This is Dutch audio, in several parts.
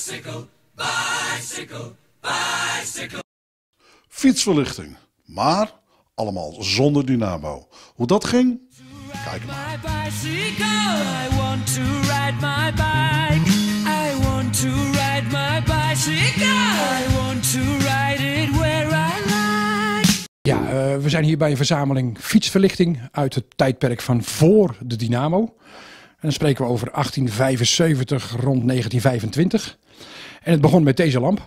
bicycle, bicycle, bicycle. Fietsverlichting. Maar allemaal zonder dynamo. Hoe dat ging? Kijk maar. My bicycle, I want to ride my bike. I want to ride my bicycle. I want to ride it where I like. Ja, eh, we zijn hier bij een verzameling fietsverlichting uit het tijdperk van voor de dynamo. Dan spreken we over 1875 rond 1925. En het begon met deze lamp.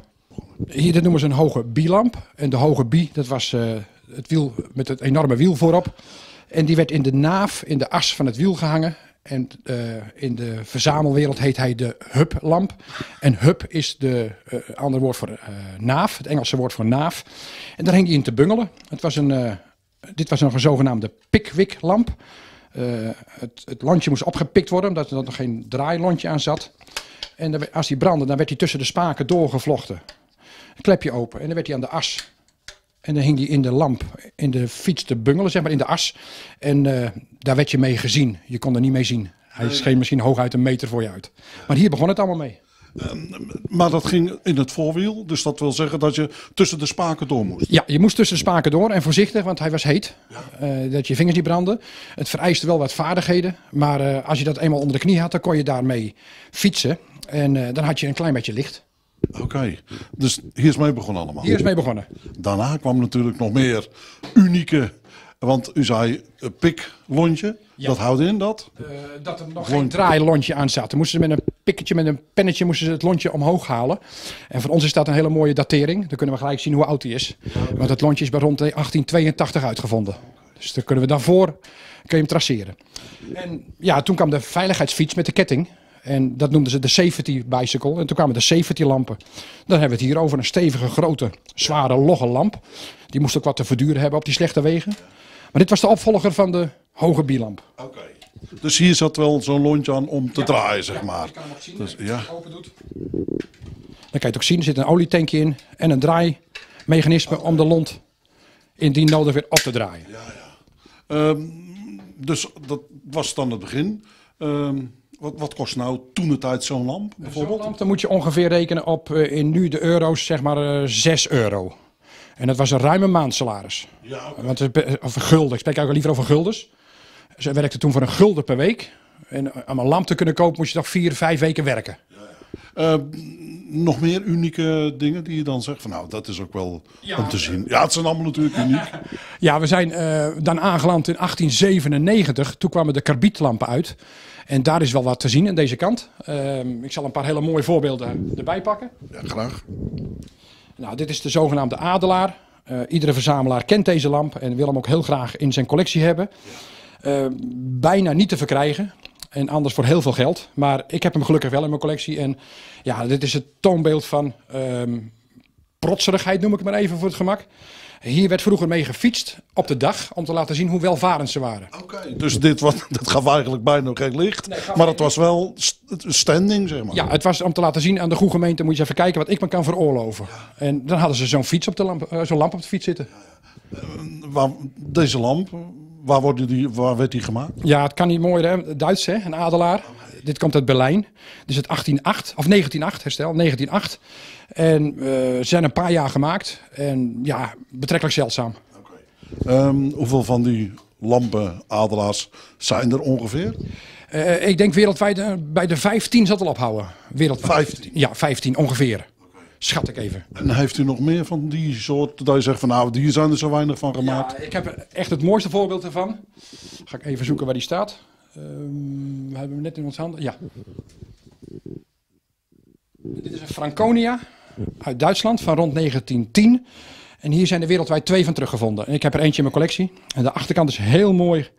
Hier, dit noemen ze een hoge bilamp. En de hoge bi, dat was eh, het wiel met het enorme wiel voorop. En die werd in de naaf, in de as van het wiel gehangen. En eh, in de verzamelwereld heet hij de hublamp. En hub is de andere woord voor naaf, het Engelse woord voor naaf. En daar hing hij in te bungelen. Het was een, dit was nog een zogenaamde Pickwick-lamp. Eh, het, het lontje moest opgepikt worden, omdat er nog geen draailontje aan zat. En dan, als die brandde, dan werd hij tussen de spaken doorgevlochten. Een klepje open en dan werd hij aan de as. En dan hing hij in de lamp, in de fiets te bungelen, zeg maar, in de as. En eh, daar werd je mee gezien. Je kon er niet mee zien. Hij scheen misschien hooguit een meter voor je uit. Maar hier begon het allemaal mee. Maar dat ging in het voorwiel. Dus dat wil zeggen dat je tussen de spaken door moest. Ja, je moest tussen de spaken door en voorzichtig, want hij was heet. Eh, dat je vingers niet brandden. Het vereiste wel wat vaardigheden. Maar eh, als je dat eenmaal onder de knie had, dan kon je daarmee fietsen. En eh, dan had je een klein beetje licht. Oké. Dus hier is mee begonnen allemaal. Hier is mee begonnen. Daarna kwam natuurlijk nog meer unieke. Want u zei uh, piklontje. Dat houdt in dat. Eh, dat er nog geen draailontje aan zat. Dan moesten ze met een pikketje, met een pennetje, moesten ze het lontje omhoog halen. En voor ons is dat een hele mooie datering. Dan kunnen we gelijk zien hoe oud die is. Want het lontje is bij rond 1882 uitgevonden. Dus dan kunnen we daarvoor je hem traceren. En ja, toen kwam de veiligheidsfiets met de ketting. En dat noemden ze de safety bicycle. En toen kwamen de safety lampen. Dan hebben we het hier over een stevige, grote, zware, logge lamp. Die moest ook wat te verduren hebben op die slechte wegen. Maar dit was de opvolger van de hoge bilamp. Oké. Dus hier zat wel zo'n lontje aan om te draaien, zeg maar. Je kan hem ook zien Dus, als je ja. het open doet. Dan kan je het ook zien, er zit een olietankje in en een draaimechanisme om de lont indien nodig weer op te draaien. Ehm, dus dat was dan het begin. Ehm, wat, wat kost nou toen de tijd zo'n lamp, Zo'n bijvoorbeeld? lamp, dan moet je ongeveer rekenen op eh, in nu de euro's zeg maar eh 6 euro. En dat was een ruime maandsalaris. Ja. Want, of gulden, ik spreek eigenlijk liever over guldens. Ze werkte toen voor een gulden per week. En om een lamp te kunnen kopen moest je toch vier, vijf weken werken. Ehm, nog meer unieke dingen die je dan zegt van nou, dat is ook wel Ja. om te zien. Ja, het zijn allemaal natuurlijk uniek. Ja, we zijn eh, dan aangeland in 1897. Toen kwamen de karbietlampen uit. En daar is wel wat te zien aan deze kant. Ehm, ik zal een paar hele mooie voorbeelden erbij pakken. Ja, graag. Nou, dit is de zogenaamde adelaar. Eh, iedere verzamelaar kent deze lamp en wil hem ook heel graag in zijn collectie hebben. Eh, bijna niet te verkrijgen. En anders voor heel veel geld. Maar ik heb hem gelukkig wel in mijn collectie. En ja, dit is het toonbeeld van ehm protserigheid, noem ik het maar even voor het gemak. Hier werd vroeger mee gefietst op de dag om te laten zien hoe welvarend ze waren. Oké. Dus dit was, dat gaf eigenlijk bijna geen licht. Nee, maar het was wel st- standing, zeg maar. Ja, het was om te laten zien aan de goede gemeente, moet je even kijken wat ik me kan veroorloven. En dan hadden ze zo'n fiets op de lamp, eh, zo'n lamp op de fiets zitten. Waar, deze lamp, waar, worden die, waar werd die gemaakt? Ja, het kan niet mooier, hè? Duits, hè? Een adelaar. Dit komt uit Berlijn. Dus het 1808, of 1908, herstel, 1908. En eh, zijn een paar jaar gemaakt. En ja, betrekkelijk zeldzaam. Ehm, hoeveel van die lampen, adelaars, zijn er ongeveer? Eh, ik denk wereldwijd eh, bij de 15 zal het al ophouden. Wereldwijd. 15? Ja, 15 ongeveer. Schat ik even. En heeft u nog meer van die soort, dat je zegt van nou, hier zijn er zo weinig van gemaakt? Ja, ik heb echt het mooiste voorbeeld ervan. Ga ik even zoeken waar die staat. Ehm, we hebben hem net in ons handen. Ja. Dit is een Franconia uit Duitsland van rond 1910. En hier zijn er wereldwijd twee van teruggevonden. En ik heb er eentje in mijn collectie. En de achterkant is heel mooi.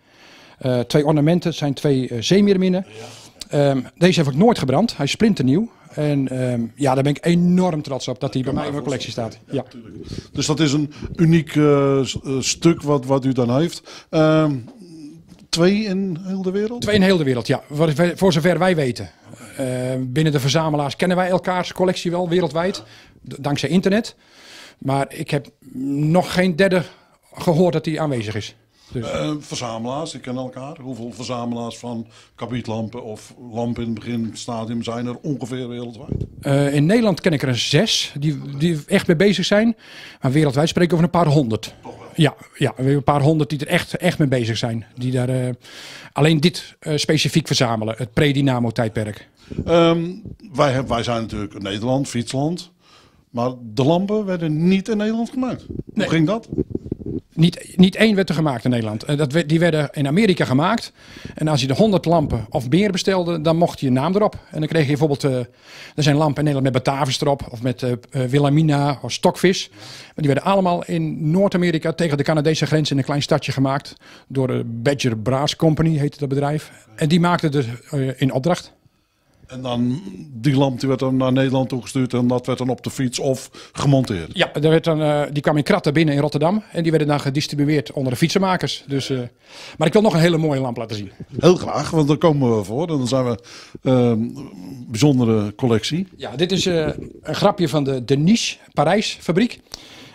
Eh, twee ornamenten, het zijn twee uh, zeemeerminnen. Deze heb ik nooit gebrand. Hij is splinternieuw. En ehm, ja, daar ben ik enorm trots op dat hij bij mij in mijn collectie staat. Ja. Dus dat is een uniek eh, eh, stuk wat, wat u dan heeft. Ehm, twee in heel de wereld? Twee in heel de wereld, ja. Voor, voor zover wij weten. Eh, binnen de verzamelaars kennen wij elkaars collectie wel wereldwijd. Dankzij internet. Maar ik heb nog geen derde gehoord dat die aanwezig is. Dus, Eh, verzamelaars, die kennen elkaar. Hoeveel verzamelaars van kabietlampen of lampen in het beginstadium zijn er ongeveer wereldwijd? eh, in Nederland ken ik er een zes die, die echt mee bezig zijn. Maar wereldwijd spreken we over een paar honderd. Ja, ja, we hebben een paar honderd die er echt, echt mee bezig zijn. Die daar eh, alleen dit specifiek verzamelen. Het pre-dynamo-tijdperk. Ehm, wij, wij zijn natuurlijk Nederland, fietsland. Maar de lampen werden niet in Nederland gemaakt. Hoe ging dat? Niet, niet één werd er gemaakt in Nederland. Eh, Dat, die werden in Amerika gemaakt. En als je de 100 lampen of meer bestelde, dan mocht je naam erop. En dan kreeg je bijvoorbeeld, eh, er zijn lampen in Nederland met Batavus erop. Of met eh Wilhelmina of Stockfish. Maar die werden allemaal in Noord-Amerika tegen de Canadese grens in een klein stadje gemaakt. Door de Badger Brass Company heette dat bedrijf. En die maakten dus in opdracht. En dan, die lamp die werd dan naar Nederland toegestuurd en dat werd dan op de fiets of gemonteerd. Ja, daar werd dan, eh, die kwam in kratten binnen in Rotterdam. En die werden dan gedistribueerd onder de fietsenmakers. Dus, eh, maar ik wil nog een hele mooie lamp laten zien. Heel graag, want daar komen we voor. En dan zijn we ehm, een bijzondere collectie. Ja, dit is eh, een grapje van de, de Niche Parijs fabriek.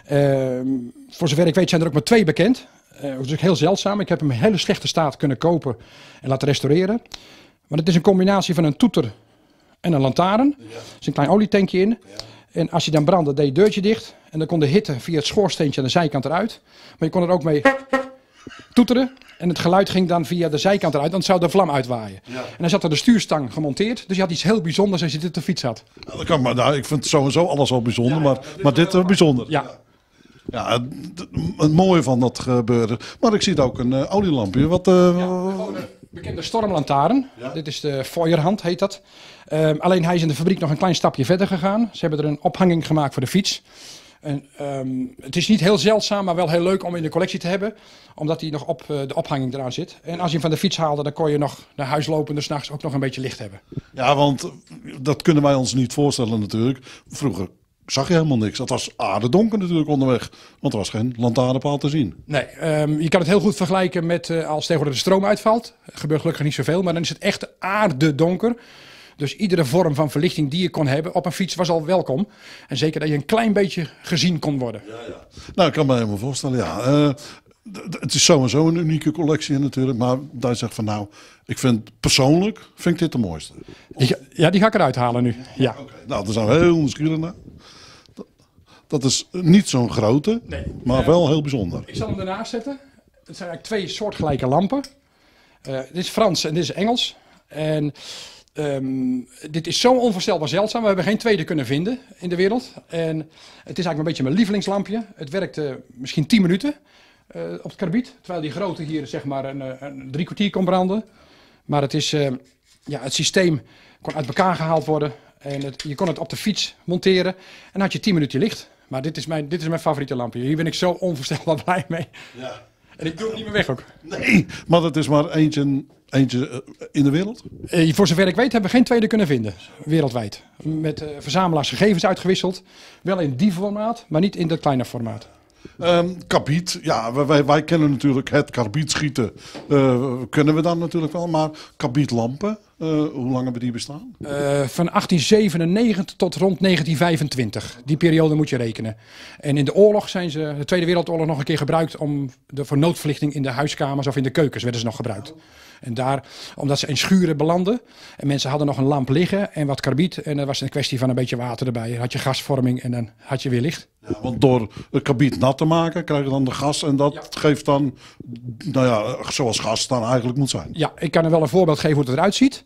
Ehm, voor zover ik weet zijn er ook maar twee bekend. Dat is ook heel zeldzaam. Ik heb hem in hele slechte staat kunnen kopen en laten restaureren. Maar het is een combinatie van een toeter en een lantaarn. Er is een klein olietankje in. En als je dan brandde, deed je deurtje dicht. En dan kon de hitte via het schoorsteentje aan de zijkant eruit. Maar je kon er ook mee toeteren. En het geluid ging dan via de zijkant eruit, dan zou de vlam uitwaaien. En dan zat er de stuurstang gemonteerd. Dus je had iets heel bijzonders als je dit op de fiets had. Nou, dat kan, maar, nou, ik vind sowieso alles wel bijzonder, maar, maar dit is bijzonder. Ja, Ja, het, het mooie van dat gebeuren. Maar ik zie ook een eh, olielampje. Wat, eh, bekende stormlantaarn. Dit is de Feuerhand, heet dat. Ehm, alleen hij is in de fabriek nog een klein stapje verder gegaan. Ze hebben er een ophanging gemaakt voor de fiets. En, ehm, het is niet heel zeldzaam, maar wel heel leuk om in de collectie te hebben. Omdat hij nog op eh, de ophanging eraan zit. En als je hem van de fiets haalde, dan kon je nog naar huis lopen. Dus s'nachts ook nog een beetje licht hebben. ja, want dat kunnen wij ons niet voorstellen natuurlijk. Vroeger zag je helemaal niks. Het was aardedonker natuurlijk onderweg. Want er was geen lantaarnpaal te zien. Nee, ehm, je kan het heel goed vergelijken met eh, als tegenwoordig de stroom uitvalt. Er gebeurt gelukkig niet zoveel, maar dan is het echt aardedonker. Dus iedere vorm van verlichting die je kon hebben op een fiets was al welkom. En zeker dat je een klein beetje gezien kon worden. Nou, ik kan me helemaal voorstellen, ja. Eh, het is sowieso een unieke collectie natuurlijk. Maar daar zegt van nou, ik vind persoonlijk vind ik dit de mooiste. Ja, die ga ik eruit halen nu. Ja. Nou, daar zijn we heel nieuwsgierig naar. Dat- is niet zo'n grote, Nee. maar wel heel bijzonder. Ik zal hem ernaast zetten. Het zijn eigenlijk twee soortgelijke lampen. Eh, dit is Frans en dit is Engels. En ehm, dit is zo onvoorstelbaar zeldzaam. We hebben geen tweede kunnen vinden in de wereld. En het is eigenlijk een beetje mijn lievelingslampje. Het werkt eh, misschien 10 minuten eh, op het karbiet. Terwijl die grote hier zeg maar een, eh, een drie kwartier kon branden. Maar het, is, ja, het systeem kon uit elkaar gehaald worden. En het, je kon het op de fiets monteren. En dan had je 10 minuten licht. Maar dit is, mijn, dit is mijn favoriete lampje. Hier ben ik zo onvoorstelbaar blij mee. Ja. En ik doe het niet meer weg ook. Nee, maar dat is maar eentje, eentje eh, in de wereld. Eh, voor zover ik weet hebben we geen tweede kunnen vinden, wereldwijd. Met eh, verzamelaars gegevens uitgewisseld. Wel in die formaat, maar niet in dat kleine formaat. Karbiet, ja, wij- wij, kennen natuurlijk het karbietschieten. eh kennen we dan natuurlijk wel, maar karbietlampen, hoe lang hebben die bestaan? Eh, van 1897 tot rond 1925. Die periode moet je rekenen. En in de oorlog zijn ze, de Tweede Wereldoorlog, nog een keer gebruikt om de, voor noodverlichting in de huiskamers of in de keukens werden ze nog gebruikt. En daar, omdat ze in schuren belanden en mensen hadden nog een lamp liggen en wat karbiet. En dat was een kwestie van een beetje water erbij. Dan had je gasvorming en dan had je weer licht. Ja, want door het karbiet nat te maken, krijg je dan de gas. En dat geeft dan, nou ja, zoals gas dan eigenlijk moet zijn. Ja, ik kan er wel een voorbeeld geven hoe het eruit ziet.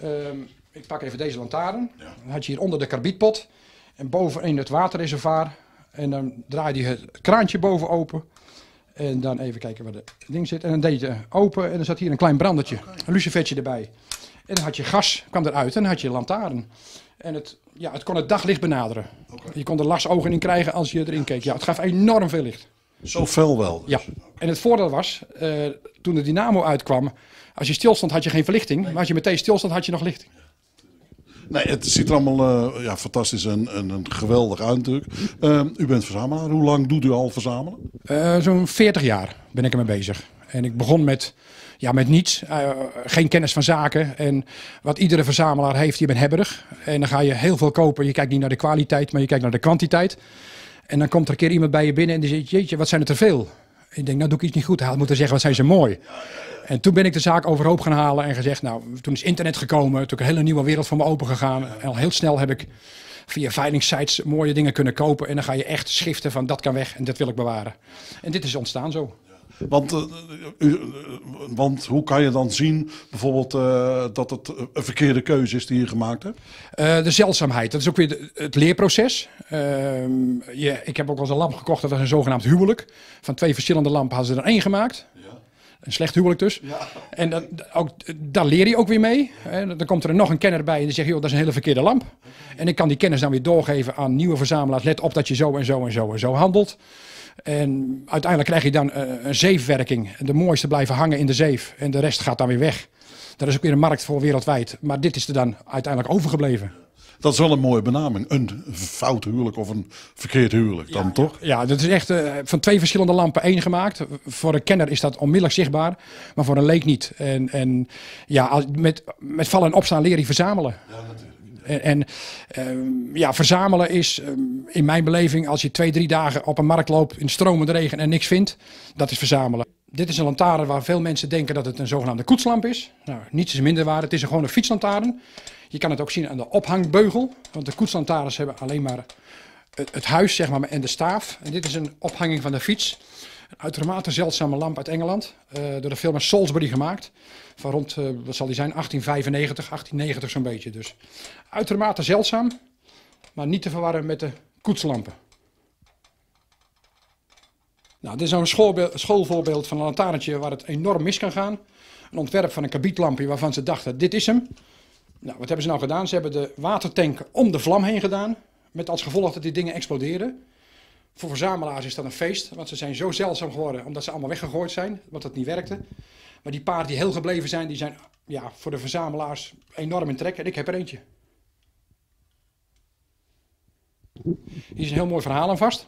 Ehm, ik pak even deze lantaarn. Dan had je hieronder de karbietpot. En bovenin het waterreservoir. En dan draai je het kraantje boven open. En dan even kijken waar het ding zit. En dan deed je open en dan zat hier een klein brandertje. Een lucifertje erbij. En dan had je gas, kwam eruit en dan had je lantaarn. En het, ja, het kon het daglicht benaderen. Je kon er lasogen in krijgen als je erin keek. Ja, het gaf enorm veel licht. Zo fel wel. Ja, en het voordeel was, eh, toen de dynamo uitkwam, als je stilstond had je geen verlichting, maar als je meteen stilstond had je nog lichting. Nee, het ziet er allemaal eh, ja, fantastisch en, en, geweldig uit. Ehm, u bent verzamelaar. Hoe lang doet u al verzamelen? Eh, Zo'n 40 jaar ben ik ermee bezig. En ik begon met, ja, met niets, eh, geen kennis van zaken. En wat iedere verzamelaar heeft, je bent hebberig. En dan ga je heel veel kopen. Je kijkt niet naar de kwaliteit, maar je kijkt naar de kwantiteit. En dan komt er een keer iemand bij je binnen en die zegt, jeetje, wat zijn er te veel? Ik denk, nou doe ik iets niet goed. Hij had moeten zeggen, wat zijn ze mooi. En toen ben ik de zaak overhoop gaan halen en gezegd, nou, toen is internet gekomen. Toen is een hele nieuwe wereld voor me open gegaan. En al heel snel heb ik via veilingsites mooie dingen kunnen kopen. En dan ga je echt schiften van dat kan weg en dat wil ik bewaren. En dit is ontstaan zo. Want, eh, eh, want hoe kan je dan zien bijvoorbeeld eh, dat het een verkeerde keuze is die je gemaakt hebt? De zeldzaamheid, dat is ook weer de- het leerproces. Ehm, je, ik heb ook wel eens een lamp gekocht, dat was een zogenaamd huwelijk. Van twee verschillende lampen hadden ze er één gemaakt. Een slecht huwelijk dus. En dat, ook, daar leer je ook weer mee. Dan komt er nog een kenner bij en die zegt, joh, dat is een hele verkeerde lamp. En ik kan die kennis dan weer doorgeven aan nieuwe verzamelaars. Let op dat je zo en zo en zo en zo handelt. En uiteindelijk krijg je dan eh, een zeefwerking. De mooiste blijven hangen in de zeef. En de rest gaat dan weer weg. Daar is ook weer een markt voor wereldwijd. Maar dit is er dan uiteindelijk overgebleven. Dat is wel een mooie benaming. Een fout huwelijk of een verkeerd huwelijk dan toch? Ja, dat is echt eh, van twee verschillende lampen één gemaakt. Voor een kenner is dat onmiddellijk zichtbaar, maar voor een leek niet. En, en ja, als- met, met vallen en opstaan leer je verzamelen. En, en ehm, ja, verzamelen is ehm, in mijn beleving, als je twee, drie dagen op een markt loopt in stromende regen en niks vindt, dat is verzamelen. Dit is een lantaarn waar veel mensen denken dat het een zogenaamde koetslamp is. Nou, niets is minder waar. Het is gewoon een fietslantaarn. Je kan het ook zien aan de ophangbeugel, want de koetslantaarns hebben alleen maar het, huis zeg maar, en de staaf. En dit is een ophanging van de fiets. Een uitermate zeldzame lamp uit Engeland. eh, door de firma Salisbury gemaakt. Van rond, eh, wat zal die zijn, 1895, 1890 zo'n beetje. Dus uitermate zeldzaam. Maar niet te verwarren met de koetslampen. Nou, dit is nou een schoolvoorbeeld van een lantaarntje waar het enorm mis kan gaan. Een ontwerp van een kabietlampje waarvan ze dachten, dit is hem. Nou, wat hebben ze nou gedaan? Ze hebben de watertank om de vlam heen gedaan. Met als gevolg dat die dingen exploderen. Voor verzamelaars is dat een feest, want ze zijn zo zeldzaam geworden omdat ze allemaal weggegooid zijn, want het niet werkte. Maar die paar die heel gebleven zijn, die zijn ja, voor de verzamelaars enorm in trek. En ik heb er eentje. Hier is een heel mooi verhaal aan vast.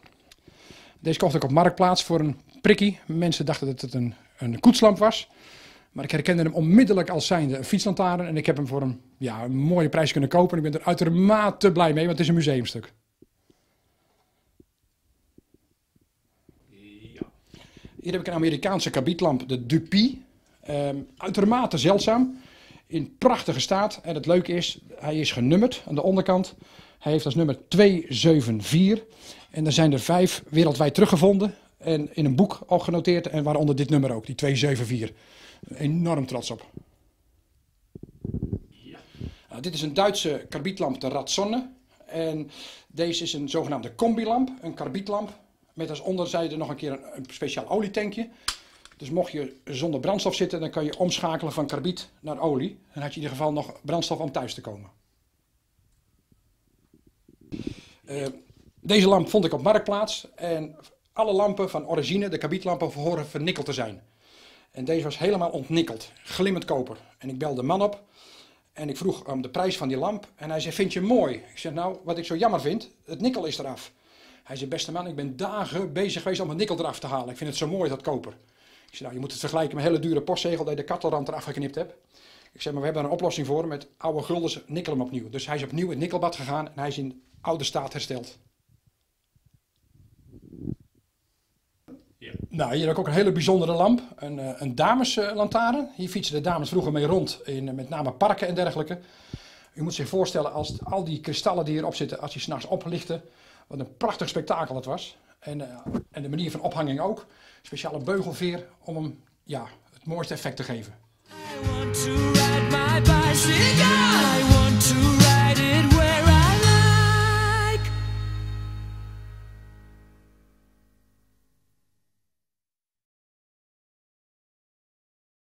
Deze kocht ik op Marktplaats voor een prikkie. Mensen dachten dat het een, een koetslamp was. Maar ik herkende hem onmiddellijk als zijnde een fietslantaarn. En ik heb hem voor een, ja, een mooie prijs kunnen kopen. En ik ben er uitermate blij mee, want het is een museumstuk. Hier heb ik een Amerikaanse kabietlamp, de Dupy. Ehm, uitermate zeldzaam. In prachtige staat. En het leuke is, hij is genummerd aan de onderkant. Hij heeft als nummer 274. En er zijn er vijf wereldwijd teruggevonden. En in een boek ook genoteerd. En waaronder dit nummer ook, die 274. Enorm trots op. Nou, dit is een Duitse karbietlamp, de Radsonne. En deze is een zogenaamde combilamp, een karbietlamp. Met als onderzijde nog een keer een, speciaal olietankje. Dus mocht je zonder brandstof zitten, dan kan je omschakelen van karbiet naar olie. Dan had je in ieder geval nog brandstof om thuis te komen. Eh, deze lamp vond ik op Marktplaats. En alle lampen van origine, de karbietlampen, horen vernikkeld te zijn. En deze was helemaal ontnikkeld, glimmend koper. En ik belde de man op en ik vroeg om de prijs van die lamp. En hij zei, vind je mooi? Ik zeg, nou, wat ik zo jammer vind, het nikkel is eraf. Hij zei, beste man, ik ben dagen bezig geweest om het nikkel eraf te halen. Ik vind het zo mooi, dat koper. Ik zei, nou, je moet het vergelijken met een hele dure postzegel dat je de kartelrand eraf geknipt hebt. Ik zeg, maar we hebben er een oplossing voor met oude guldens, nikkel hem opnieuw. Dus hij is opnieuw in het nikkelbad gegaan en hij is in oude staat hersteld. Nou, hier heb ik ook een hele bijzondere lamp. Een, eh, een dameslantaarn. Hier fietsen de dames vroeger mee rond in eh, met name parken en dergelijke. U moet zich voorstellen als al die kristallen die hierop zitten, als die s'nachts oplichten, wat een prachtig spektakel het was. En, eh, en de manier van ophanging ook. Speciale beugelveer om hem ja, het mooiste effect te geven. I want to ride my bicycle.